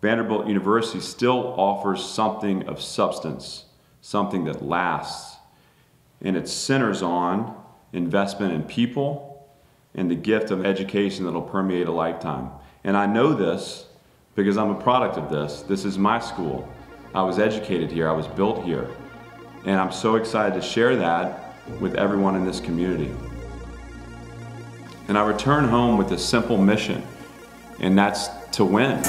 Vanderbilt University still offers something of substance, something that lasts, and it centers on investment in people and the gift of education that'll permeate a lifetime. And I know this because I'm a product of this. This is my school. I was educated here, I was built here. And I'm so excited to share that with everyone in this community. And I return home with a simple mission, and that's to win.